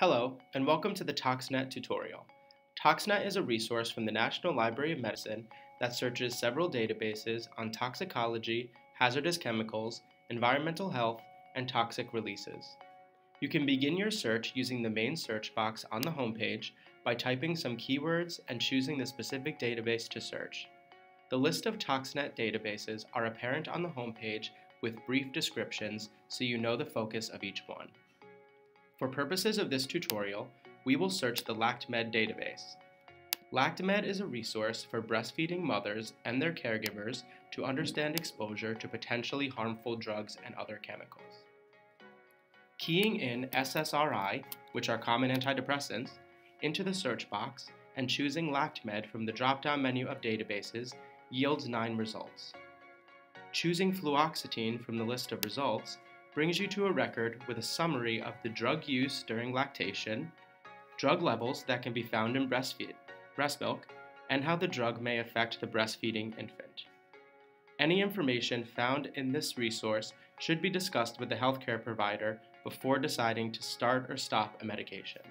Hello, and welcome to the ToxNet tutorial. ToxNet is a resource from the National Library of Medicine that searches several databases on toxicology, hazardous chemicals, environmental health, and toxic releases. You can begin your search using the main search box on the homepage by typing some keywords and choosing the specific database to search. The list of ToxNet databases are apparent on the homepage with brief descriptions so you know the focus of each one. For purposes of this tutorial, we will search the LactMed database. LactMed is a resource for breastfeeding mothers and their caregivers to understand exposure to potentially harmful drugs and other chemicals. Keying in SSRI, which are common antidepressants, into the search box and choosing LactMed from the drop-down menu of databases yields nine results. Choosing fluoxetine from the list of results brings you to a record with a summary of the drug use during lactation, drug levels that can be found in breastfeed, breast milk, and how the drug may affect the breastfeeding infant. Any information found in this resource should be discussed with the healthcare provider before deciding to start or stop a medication.